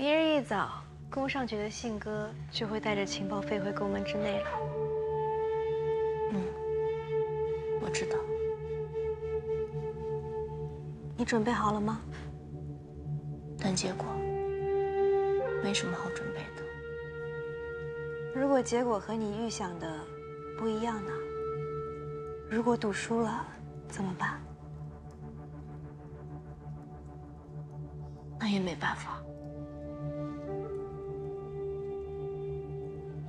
明日一早，宫上觉的信鸽就会带着情报飞回宫门之内了。嗯，我知道。你准备好了吗？但结果没什么好准备的。如果结果和你预想的不一样呢？如果赌输了怎么办？那也没办法。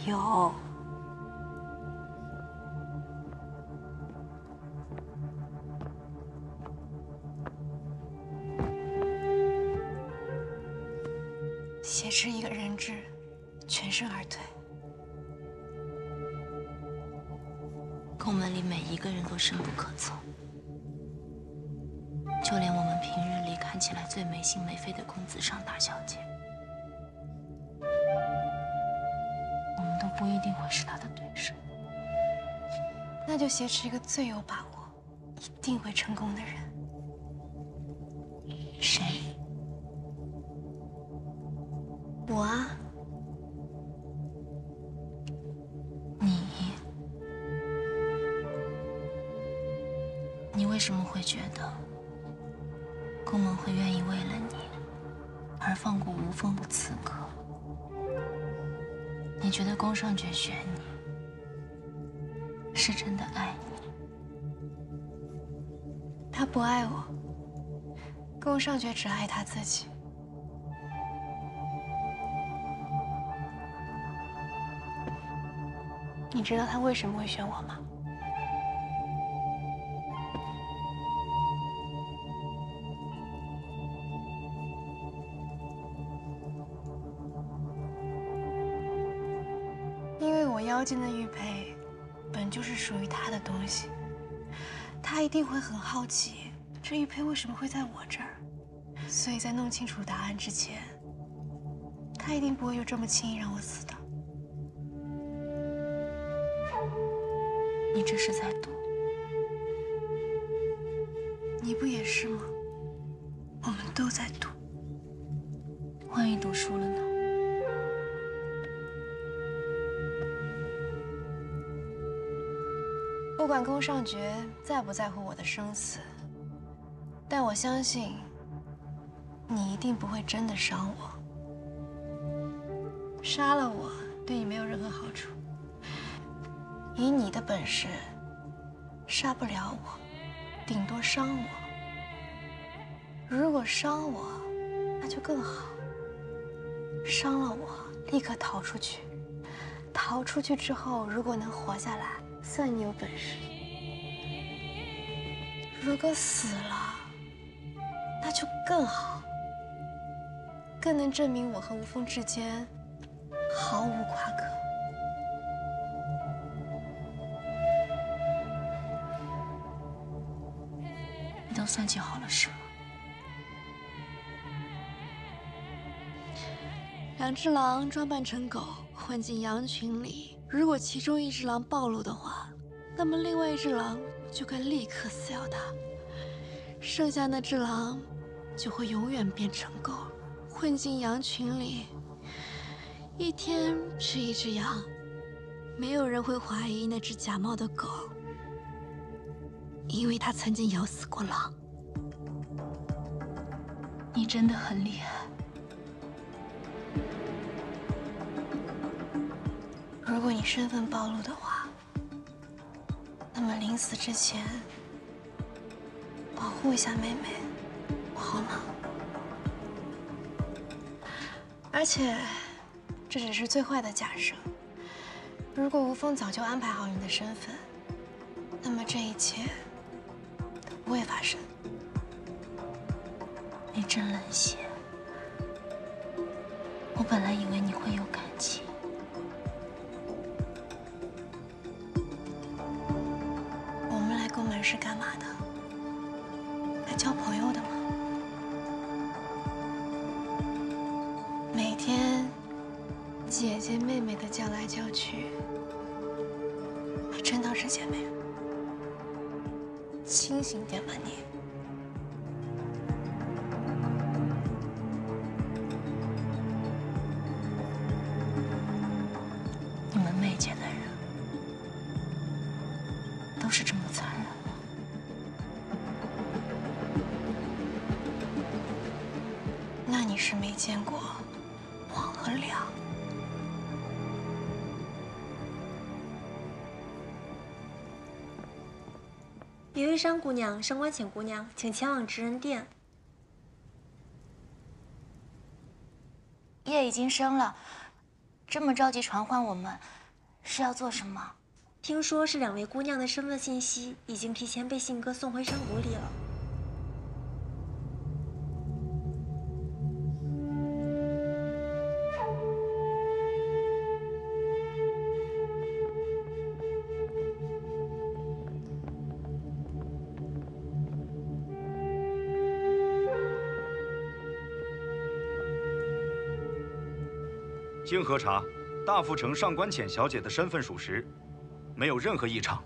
有。挟持一个人质，全身而退。宫门里每一个人都深不可测，就连我们平日里看起来最没心没肺的公子上大小姐，不一定会是他的对手。那就挟持一个最有把握、一定会成功的人。谁？我啊。你觉得宫尚角选你是真的爱你？他不爱我，宫尚角只爱他自己。你知道他为什么会选我吗？我腰间的玉佩，本就是属于他的东西，他一定会很好奇，这玉佩为什么会在我这儿，所以在弄清楚答案之前，他一定不会就这么轻易让我死的。你这是在赌，你不也是吗？我们都在赌。万一赌输了呢？不管宫上觉在不在乎我的生死，但我相信，你一定不会真的伤我。杀了我，对你没有任何好处。以你的本事，杀不了我，顶多伤我。如果伤我，那就更好。伤了我，立刻逃出去。逃出去之后，如果能活下来，算你有本事。如果死了，那就更好，更能证明我和吴峰之间毫无瓜葛。你都算计好了是吗？两只狼装扮成狗，混进羊群里。如果其中一只狼暴露的话，那么另外一只狼就该立刻撕咬它，剩下那只狼就会永远变成狗，混进羊群里，一天吃一只羊，没有人会怀疑那只假冒的狗，因为它曾经咬死过狼。你真的很厉害。你身份暴露的话，那么临死之前保护一下妹妹，好吗？而且这只是最坏的假设。如果吴峰早就安排好你的身份，那么这一切都不会发生。你真冷血。我本来以为你会有感情。姐姐妹妹的叫来叫去。还真当是姐妹清醒点吧你。你们妹姐的人都是这么残忍。吗那你是没见过黄河梁云微山姑娘，上官浅姑娘，请前往直人殿。夜已经深了，这么着急传唤我们，是要做什么？听说是两位姑娘的身份信息已经提前被信鸽送回山谷里了。经核查，大富城上官浅小姐的身份属实，没有任何异常。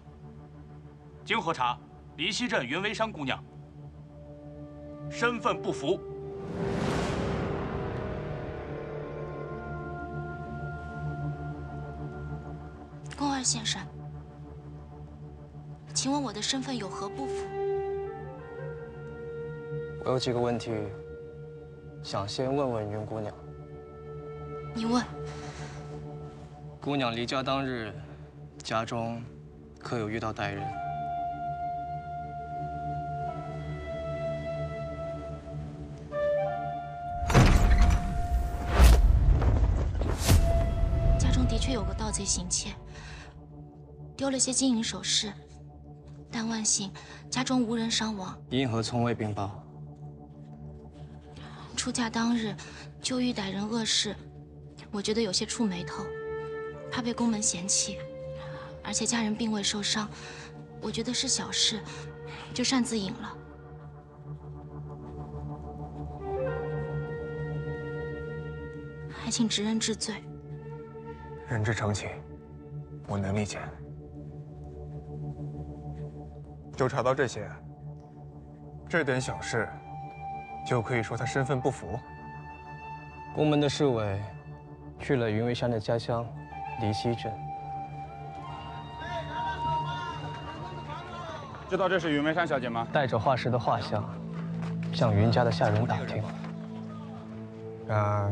经核查，黎溪镇云微山姑娘身份不符。宫二先生，请问我的身份有何不符？我有几个问题，想先问问云姑娘。你问。姑娘离家当日，家中可有遇到歹人？家中的确有个盗贼行窃，丢了些金银首饰，但万幸家中无人伤亡。因何从未禀报？出嫁当日就遇歹人恶事，我觉得有些触眉头，怕被宫门嫌弃，而且家人并未受伤，我觉得是小事，就擅自隐了。还请直人治罪。人之常情，我能理解。就查到这些，这点小事，就可以说他身份不符？宫门的侍卫去了云为山的家乡离溪镇，知道这是云为山小姐吗？带着化石的画像，向云家的下人打听，然而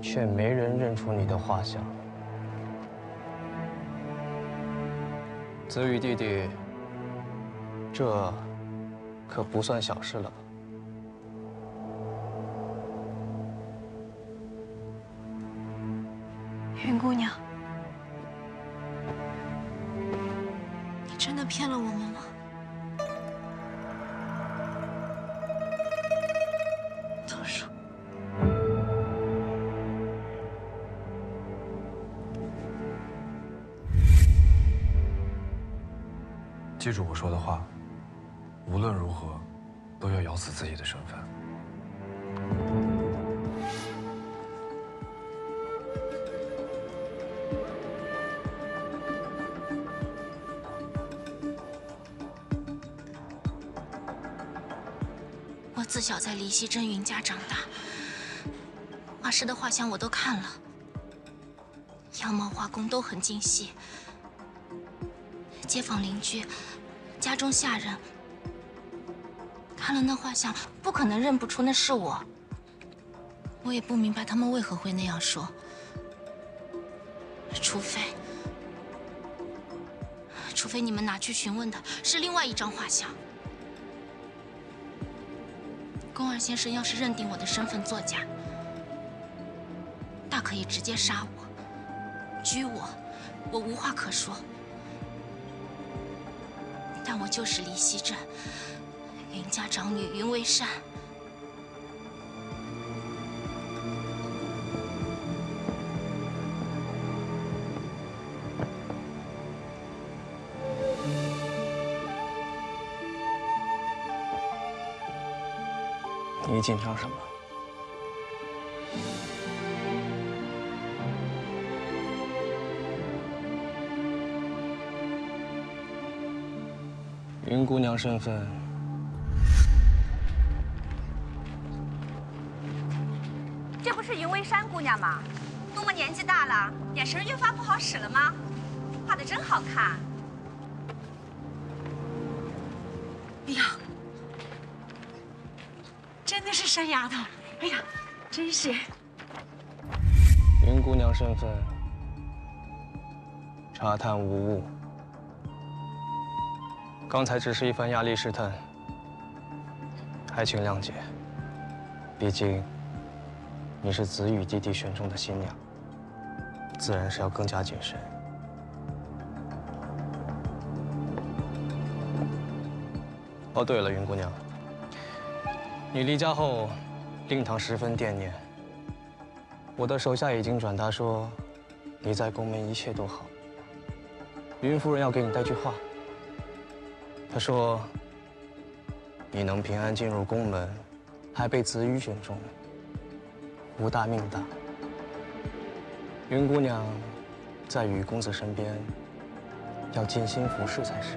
却没人认出你的画像。子羽弟弟，这可不算小事了吧？云姑娘，你真的骗了我们吗？都说。记住我说的话，无论如何，都要咬死自己的身份。我自小在离溪镇云家长大，画师的画像我都看了，样貌画工都很精细。街坊邻居、家中下人看了那画像，不可能认不出那是我。我也不明白他们为何会那样说，除非，除非你们拿去询问的是另外一张画像。宫二先生要是认定我的身份作假，大可以直接杀我、拘我，我无话可说。但我就是黎溪镇云家长女云为善。你紧张什么？云姑娘身份，这不是云微山姑娘吗？多么年纪大了，眼神越发不好使了吗？画的真好看。山丫头，哎呀，真是。云姑娘身份，查探无误。刚才只是一番压力试探，还请谅解。毕竟你是子羽弟弟选中的新娘，自然是要更加谨慎。哦，对了，云姑娘，你离家后，令堂十分惦念。我的手下已经转达说，你在宫门一切都好。云夫人要给你带句话。她说，你能平安进入宫门，还被子瑜选中，福大命大。云姑娘在雨公子身边，要尽心服侍才是。